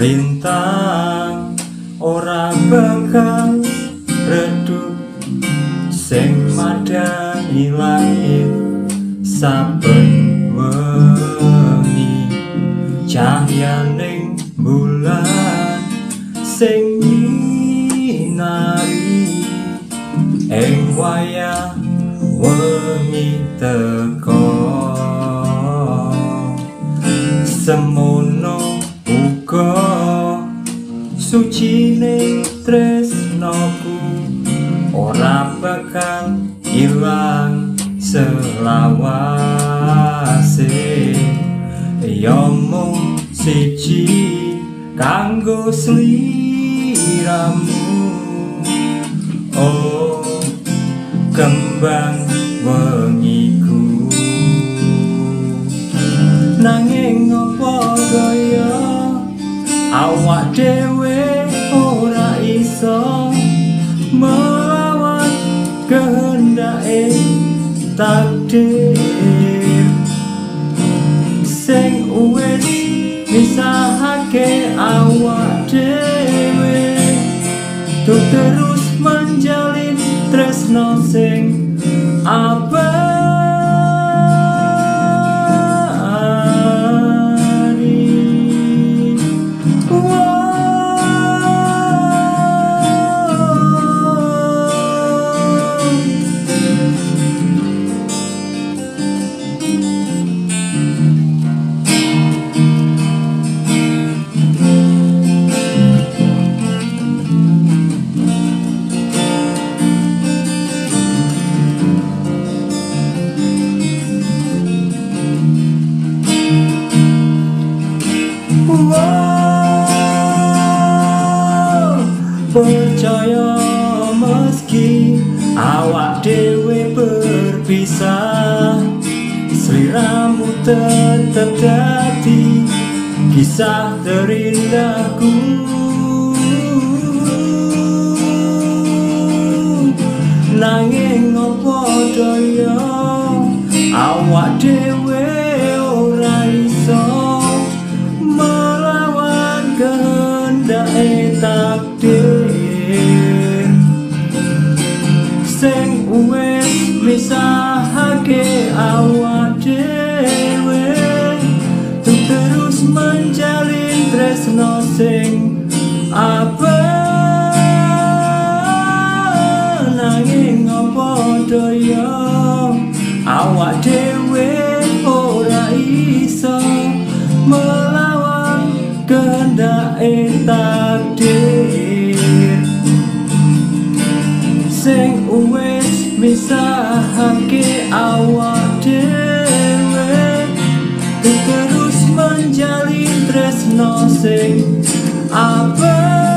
lintang ora bakal redup sing madani langit saben wengi. Cahyaning bulan sing nyinari ing wayah wengi teko semono sucine tresnoku ora bakal ilang selawase. Ya mung siji kanggo sliramu. Oh kembang wengiku. Nanging ngopo daya awak dhewe kehendake takdir. Sing wis misahake awak dhewe. Terus menjalin tresno sing abadi percaya meski awak dewe berpisah. Seliramu tetap dati kisah terindahku wis misahake awak dhewe. Tuh terus menjalin tresno sing apa nanging apa daya? Awak dhewe ora iso melawan kehendake takdir. Sing misahake awak dhewe. Terus menjalin tresno sing apa